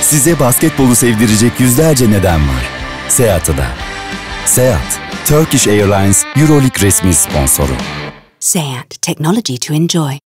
Size basketbolu sevdirecek yüzlerce neden var. Seat'ı da. Seat, Turkish Airlines Euroleague resmi sponsoru. Seat, technology to enjoy.